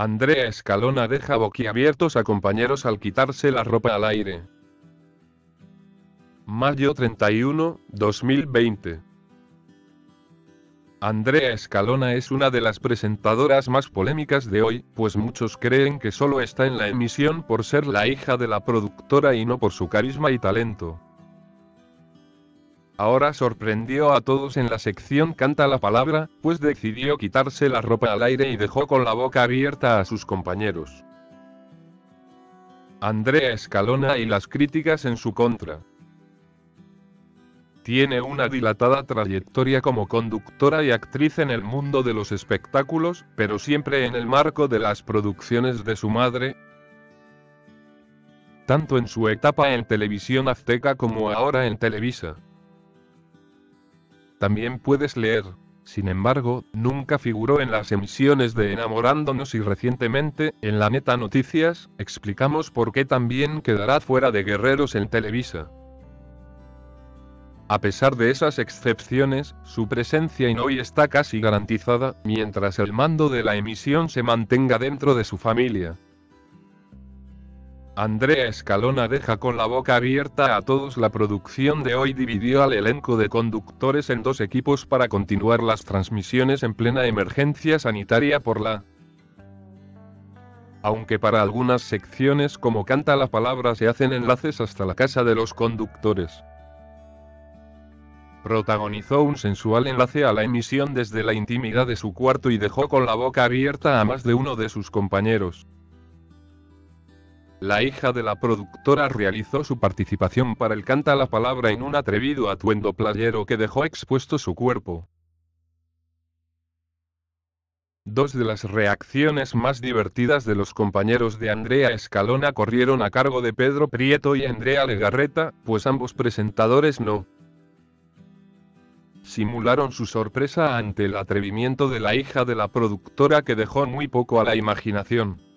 Andrea Escalona deja boquiabiertos a compañeros al quitarse la ropa al aire. Mayo 31, 2020. Andrea Escalona es una de las presentadoras más polémicas de hoy, pues muchos creen que solo está en la emisión por ser la hija de la productora y no por su carisma y talento. Ahora sorprendió a todos en la sección Canta la Palabra, pues decidió quitarse la ropa al aire y dejó con la boca abierta a sus compañeros. Andrea Escalona y las críticas en su contra. Tiene una dilatada trayectoria como conductora y actriz en el mundo de los espectáculos, pero siempre en el marco de las producciones de su madre, tanto en su etapa en televisión azteca como ahora en Televisa. También puedes leer. Sin embargo, nunca figuró en las emisiones de Enamorándonos y recientemente, en la Neta Noticias, explicamos por qué también quedará fuera de Guerreros en Televisa. A pesar de esas excepciones, su presencia en hoy está casi garantizada, mientras el mando de la emisión se mantenga dentro de su familia. Andrea Escalona deja con la boca abierta a todos. La producción de hoy dividió al elenco de conductores en dos equipos para continuar las transmisiones en plena emergencia sanitaria por la aunque para algunas secciones como canta la palabra se hacen enlaces hasta la casa de los conductores. Protagonizó un sensual enlace a la emisión desde la intimidad de su cuarto y dejó con la boca abierta a más de uno de sus compañeros. La hija de la productora realizó su participación para el Canta la Palabra en un atrevido atuendo playero que dejó expuesto su cuerpo. Dos de las reacciones más divertidas de los compañeros de Andrea Escalona corrieron a cargo de Pedro Prieto y Andrea Legarreta, pues ambos presentadores no simularon su sorpresa ante el atrevimiento de la hija de la productora que dejó muy poco a la imaginación.